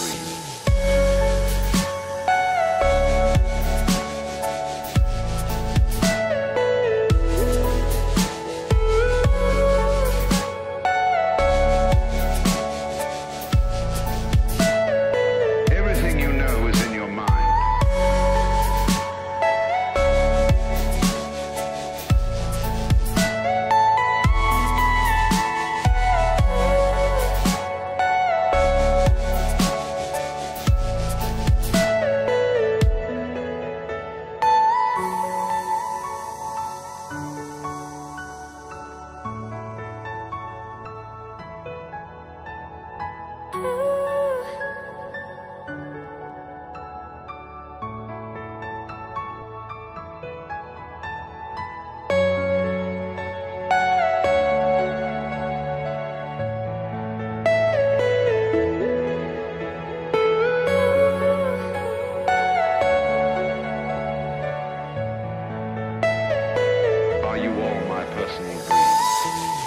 breathe. you all my personal dreams.